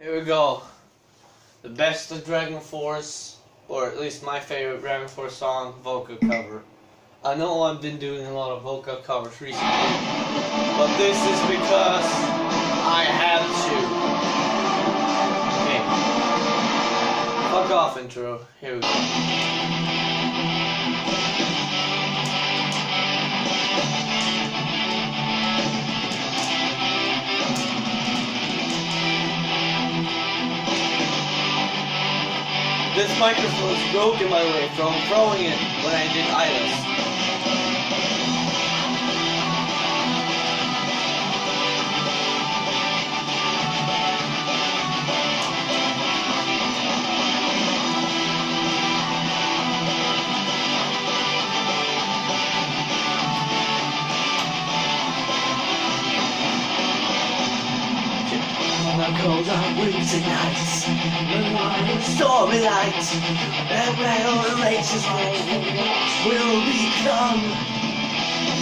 Here we go. The best of Dragon Force, or at least my favorite Dragon Force song, vocal cover. I know I've been doing a lot of vocal covers recently, but this is because I had to. Okay. Fuck off intro. Here we go. This microphone broke in my way from throwing it when I did Idas. On the cold and winter nights, When the wild stormy light, and rail and races will become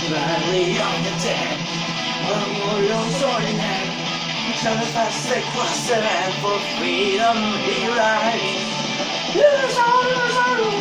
rally of the dead, sword in hand, shall fast across the land for freedom he rides. Here's all the sun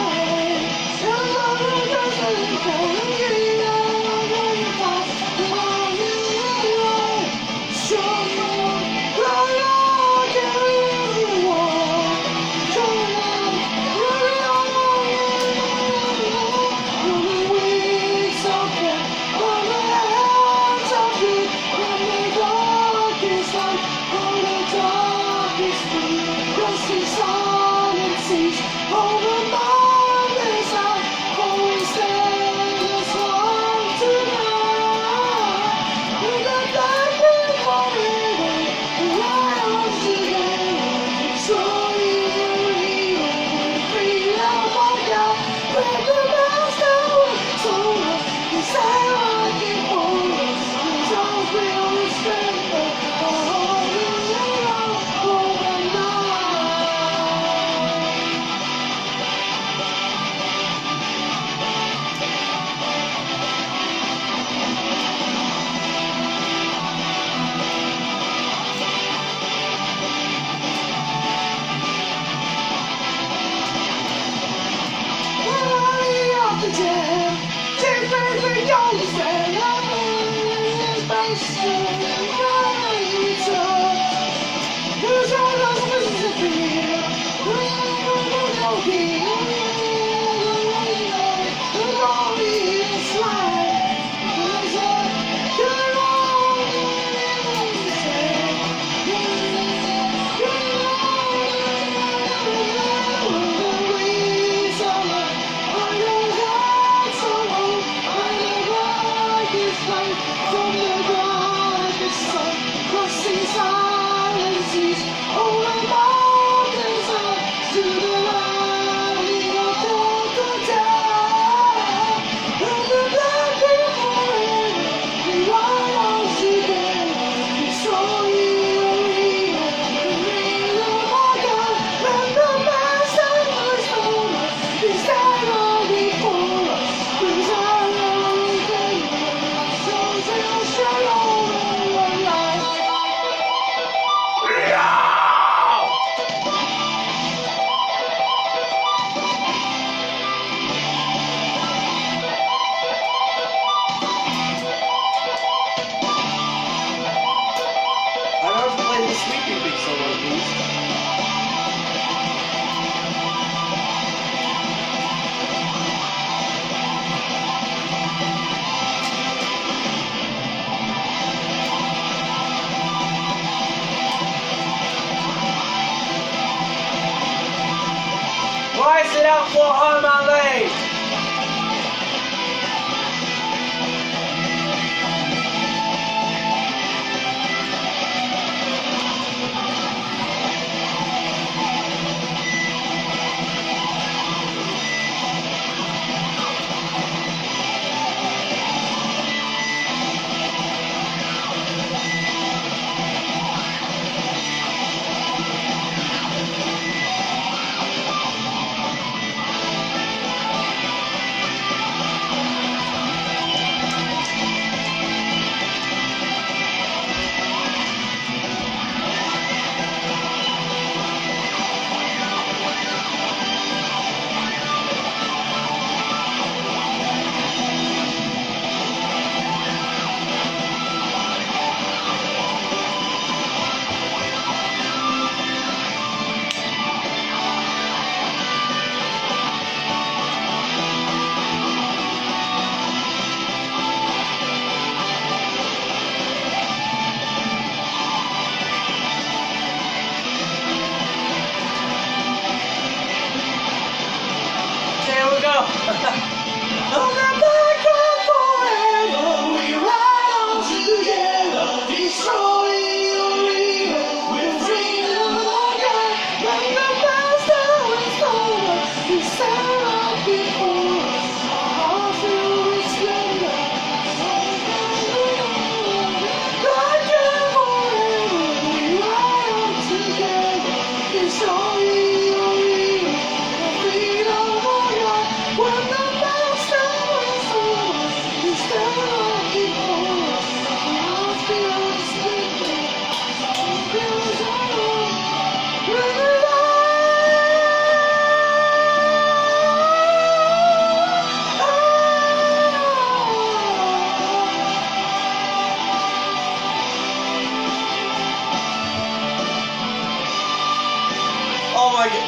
Rise it out for Armalay! Oh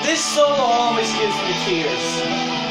this solo always gives me tears.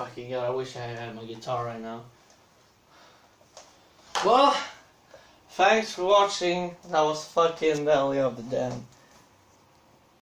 Fucking god, I wish I had my guitar right now. Well, thanks for watching. That was fucking Valley of the Damned.